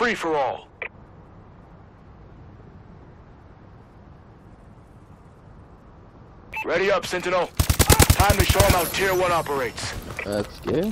free-for-all. Ready up, Sentinel. Time to show them how Tier 1 operates. Let's go.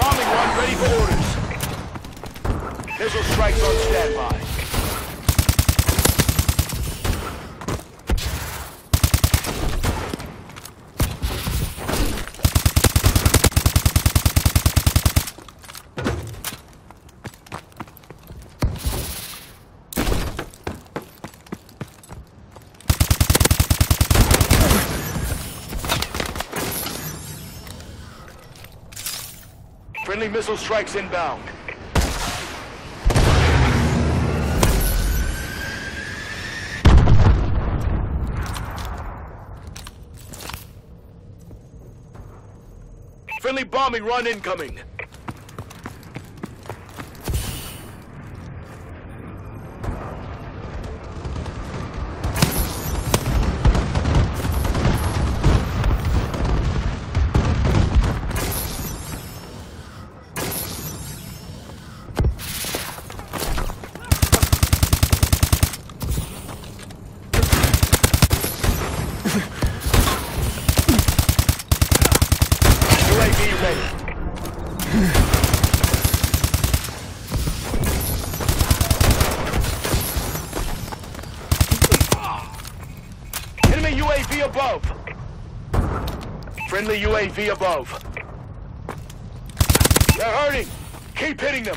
Bombing run ready for orders. Missile strikes on standby. Friendly missile strikes inbound. Bombing run incoming. UAV ready. Enemy UAV above. Friendly UAV above. They're hurting. Keep hitting them.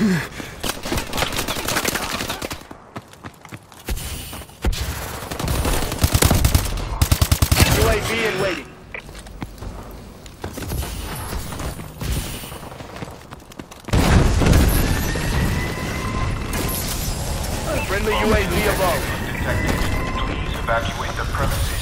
UAV in waiting. Friendly UAV above. Detected. Please evacuate the premises.